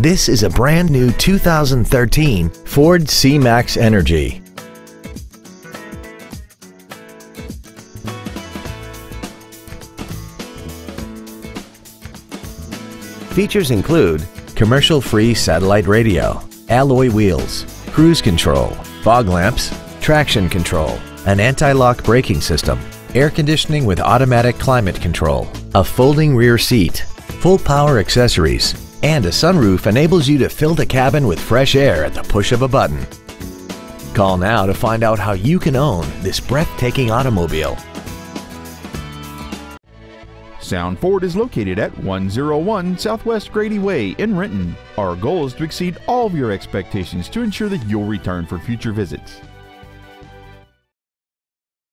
This is a brand new 2013 Ford C-Max Energi. Features include commercial-free satellite radio, alloy wheels, cruise control, fog lamps, traction control, an anti-lock braking system, air conditioning with automatic climate control, a folding rear seat, full power accessories, and a sunroof enables you to fill the cabin with fresh air at the push of a button. Call now to find out how you can own this breathtaking automobile. Sound Ford is located at 101 Southwest Grady Way in Renton. Our goal is to exceed all of your expectations to ensure that you'll return for future visits.